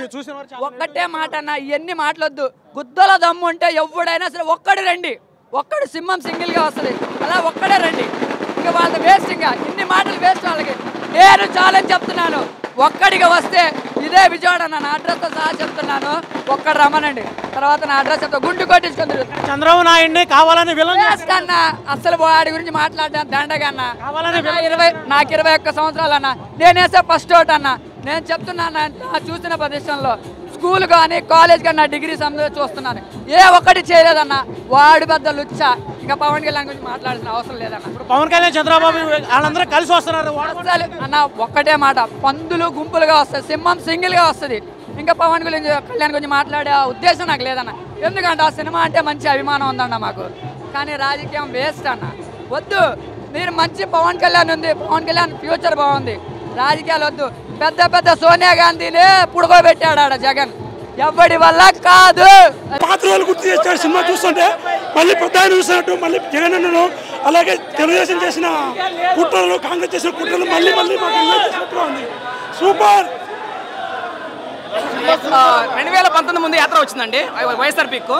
చాలా ఒక్కటే మాట అన్న ఇవన్నీ మాట్లాడొద్దు గుద్దల దమ్ము ఉంటే ఎవడైనా సరే ఒక్కడు రండి. ఒక్కడు సింహం సింగిల్గా వస్తుంది. అలా ఒక్కడే రండి. ఇంకా వాళ్ళ వేస్ట్ ఇంకా. ఇన్ని మాటలు వేస్ట్ వాళ్ళకి. నేను ఛాలెంజ్ చెప్తున్నాను. ఒక్కడిగా వస్తే ఇదే విజయవాడ అన్న నా అడ్రస్తో సహా చెప్తున్నాను. ఒక్కడు రమ్మనండి. తర్వాత నా అడ్రస్ చెప్తా. గుండు కొట్టించుకొని తిరుగుతా. చంద్రబాబు నాయుడిని కావాలని అన్న అసలు వాడి గురించి మాట్లాడడం దండగా అన్న. ఇరవై నాకు ఇరవై ఒక్క సంవత్సరాలు అన్న. నేనేసే ఫస్ట్ అవుట్ అన్న. నేను చెప్తున్నాను నా చూసిన ప్రదేశంలో స్కూల్ కానీ కాలేజ్ కానీ నా డిగ్రీ సమయంలో చూస్తున్నాను. ఏ ఒక్కటి చేయలేదన్న వాడి పెద్ద లుచ్చ. ఇంకా పవన్ కళ్యాణ్ గురించి మాట్లాడాల్సిన అవసరం లేదన్న. పవన్ కళ్యాణ్ చంద్రబాబు వాళ్ళందరూ కలిసి వస్తున్నారు. అన్న ఒక్కటే మాట పందులు గుంపులుగా వస్తాయి సింహం సింగిల్గా వస్తుంది. ఇంకా పవన్ గురించి కళ్యాణ్ గురించి మాట్లాడే ఉద్దేశం నాకు లేదన్న. ఎందుకంటే ఆ సినిమా అంటే మంచి అభిమానం ఉందన్న మాకు. కానీ రాజకీయం వేస్ట్ అన్న. వద్దు మీరు మంచి పవన్ కళ్యాణ్ ఉంది పవన్ కళ్యాణ్ ఫ్యూచర్ బాగుంది. రాజకీయాలు వద్దు. పెద్ద పెద్ద సోనియా గాంధీని పుడుకోబెట్టాడు ఆడ జగన్. ఎవడి వల్ల కాదు. పాత రోజులు గుర్తు చేస్తాడు సినిమా చూస్తుంటే. మళ్ళీ పెద్ద ఆయన చూసినట్టు మళ్ళీ జగన్ అన్నను అలాగే తెలుగుదేశం చేసిన కుట్రలు కాంగ్రెస్ చేసిన కుట్రలు మళ్ళీ మళ్ళీ మాకు ఉంది. సూపర్! రెండు వేల పంతొమ్మిది ముందు యాత్ర వచ్చిందండి వైఎస్ఆర్ పిక్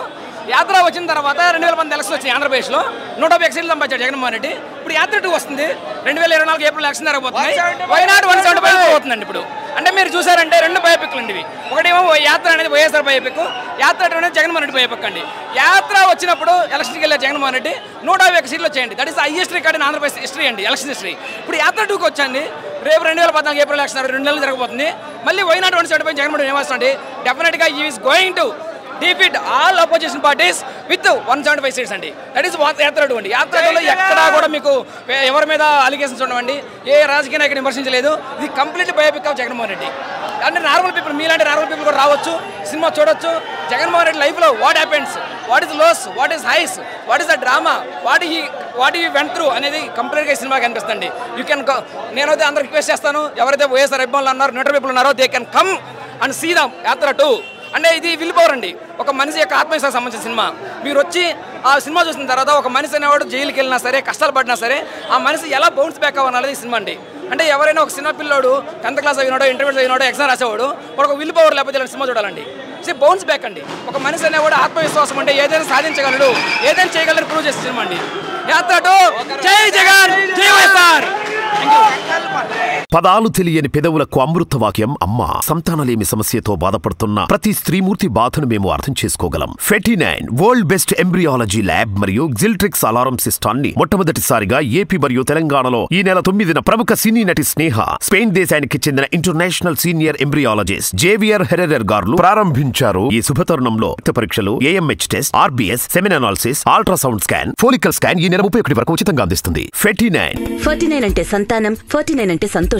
యాత్ర వచ్చిన తర్వాత రెండు వేల పంతొమ్మిది ఎలక్షన్ వచ్చింది ఆంధ్రప్రదేశ్లో. నూట ఒక సీట్లు సంపాదించాడు జగన్మోహన్ రెడ్డి. ఇప్పుడు యాత్ర టూ వస్తుంది. రెండు వేల ఇరవై నాలుగు ఏప్రిల్ ఎలక్షన్ జరగబోతుంది వైనాడు వన్ సెవెంటీ ఫైవ్ అవుతుందండి ఇప్పుడు. అంటే మీరు చూసారంటే రెండు బయోపిక్లు అండి ఒకటేమో యాత్ర అనేది వైఎస్ఆర్ బయోపిక్ యాత్ర అనేది జగన్మోహన్ రెడ్డి బయోపిక్ అండి. యాత్ర వచ్చినప్పుడు ఎలక్షన్కి వెళ్ళే జగన్మోహన్ రెడ్డి నూట యాభై ఒక్క సీట్లు వచ్చాయండి. That is highest record in Andhra Pradesh history అండి ఎలక్షన్ హిస్టరీ. ఇప్పుడు యాత్ర టూకి వచ్చండి. రేపు రెండు వేల పద్నాలుగు ఏప్రిల్ ఎలక్షన్ రెండు నెలలు జరగబోతుంది. మళ్ళీ why not one seventy five Jaganmohan Reddy ఏమొస్తుంది డెఫినెట్గా he is going to defeat all opposition parties with one seventy five seats అండి. దట్ ఈస్ యాత్ర టూ అండి యాత్ర టూలో ఎక్కడా కూడా మీకు ఎవరి మీద అలిగేషన్స్ ఉండవండి. ఏ రాజకీయ నాయకుడు విమర్శించలేదు. ఇది complete biopic of Jaganmohan Reddy. అంటే నార్మల్ పీపుల్ మీలాంటి నార్మల్ పీపుల్ కూడా రావచ్చు సినిమా చూడొచ్చు. జగన్మోహన్ రెడ్డి లైఫ్లో what happens what is lows what is highs what is the drama what he what he went through అనేది కంప్లీట్గా ఈ సినిమా కనిపిస్తుంది యూ కెన్ నేనైతే అందరికి రిక్వెస్ట్ చేస్తాను. ఎవరైతే వైఎస్ఆర్ అభిమానులు అన్నారో న్యూట్రల్ పీపుల్ ఉన్నారో they can come and see them Yatra two అంటే ఇది విల్ పవర్ అండి. ఒక మనిషి యొక్క ఆత్మవిశ్వాసం సంబంధించిన సినిమా. మీరు వచ్చి ఆ సినిమా చూసిన తర్వాత ఒక మనిషి అనేవాడు జైలుకి వెళ్ళినా సరే కష్టాలు పడినా సరే ఆ మనిషి ఎలా బౌన్స్ బ్యాక్ అవ్వాలనేది సినిమా అండి. అంటే ఎవరైనా ఒక సినిమా పిల్లోడు టెన్త్ క్లాస్ అయినాడో ఇంటర్మీడియట్ అయినాడో ఎగ్జామ్ రాసేవాడు వాడు ఒక విల్ పవర్ లేకపోతే ఇలాంటి సినిమా చూడాలండి. సి బౌన్స్ బ్యాక్ అండి. ఒక మనిషి అనేవాడు ఆత్మవిశ్వాసం అంటే ఏదైనా సాధించగలడు ఏదైనా చేయగలరు ప్రూవ్ చేసే సినిమా అండి. యాత్ర జై జగన్ జై వైఎస్ఆర్. పదాలు తెలియని పెదవులకు అమృత వాక్యం అమ్మ సంతానలేమి సమస్యతో బాధపడుతున్న ప్రతి స్త్రీమూర్తి బాధను మేము అర్థం చేసుకోగలం. ఫెటినైన్ వరల్డ్ బెస్ట్ ఎంబ్రియాలజీ ల్యాబ్ మరియు జిల్ట్రిక్స్ అలారం సిస్టాన్ని మొట్టమొదటిసారిగా ఏపీ మరియు తెలంగాణలో ఈ నెల తొమ్మిదిన ప్రముఖ సినీ నటి స్నేహ స్పెయిన్ దేశానికి చెందిన international senior embryologist Javier Herrera గారు ప్రారంభించారు. ఈ శుభతరుణంలో రక్త పరీక్షలు AMH test RBS semen analysis ultrasound scan follicle scan ఈ నెల ముప్పై ఒకటి వరకు ఉచితంగా అందిస్తుంది. ఫెటీ నైన్ అంటే సంతానం ఫార్టీ నైన్ అంటే సంతోషం.